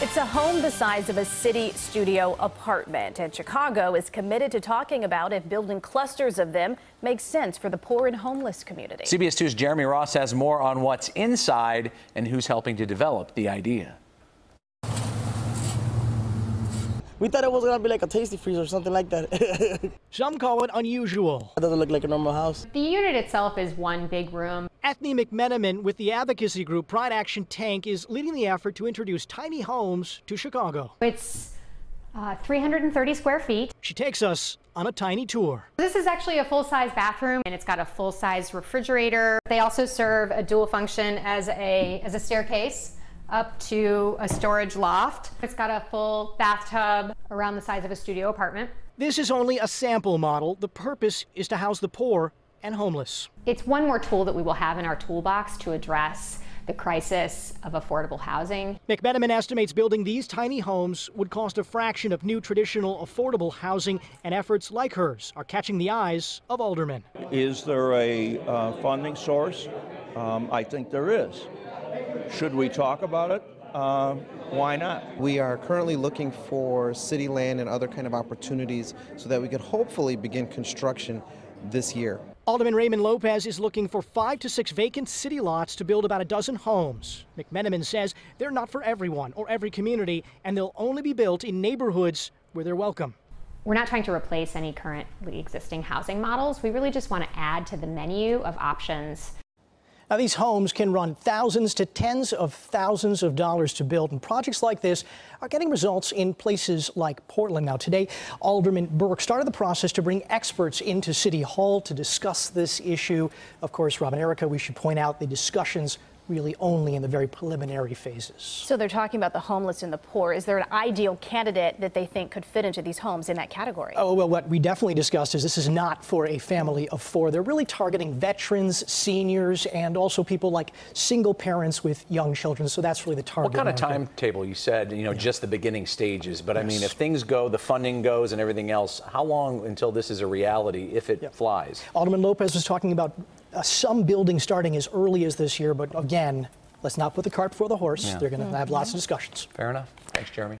It's a home the size of a city studio apartment, and Chicago is committed to talking about if building clusters of them makes sense for the poor and homeless community. CBS 2's Jeremy Ross has more on what's inside and who's helping to develop the idea. We thought it was gonna be like a Tastee-Freez or something like that. Some call it unusual. It doesn't look like a normal house. The unit itself is one big room. Ethne McMenamin with the advocacy group Pride Action Tank is leading the effort to introduce tiny homes to Chicago. It's uh, 330 square feet. She takes us on a tiny tour. This is actually a full-size bathroom and it's got a full-size refrigerator. They also serve a dual function as a, as a staircase up to a storage loft. It's got a full bathtub around the size of a studio apartment. This is only a sample model. The purpose is to house the poor and homeless. It's one more tool that we will have in our toolbox to address the crisis of affordable housing. McMenamin estimates building these tiny homes would cost a fraction of new traditional affordable housing, and efforts like hers are catching the eyes of aldermen. Is there a uh, funding source? Um, I think there is. Should we talk about it? Uh, why not? We are currently looking for city land and other kind of opportunities so that we could hopefully begin construction this year. Alderman Raymond Lopez is looking for five to six vacant city lots to build about a dozen homes. McMenamin says they're not for everyone or every community, and they'll only be built in neighborhoods where they're welcome. We're not trying to replace any currently existing housing models. We really just want to add to the menu of options now, these homes can run thousands to tens of thousands of dollars to build, and projects like this are getting results in places like Portland. Now, today, Alderman Burke started the process to bring experts into City Hall to discuss this issue. Of course, Robin Erica, we should point out the discussions really only in the very preliminary phases. So they're talking about the homeless and the poor. Is there an ideal candidate that they think could fit into these homes in that category? Oh, well, what we definitely discussed is this is not for a family of four. They're really targeting veterans, seniors, and also people like single parents with young children. So that's really the target. What kind of timetable? You said, you know, yeah. just the beginning stages. But yes. I mean, if things go, the funding goes, and everything else, how long until this is a reality if it flies? Alderman Lopez was talking about uh, some buildings starting as early as this year, but again, let's not put the cart before the horse. Yeah. They're going to mm -hmm. have lots of discussions. Fair enough. Thanks, Jeremy.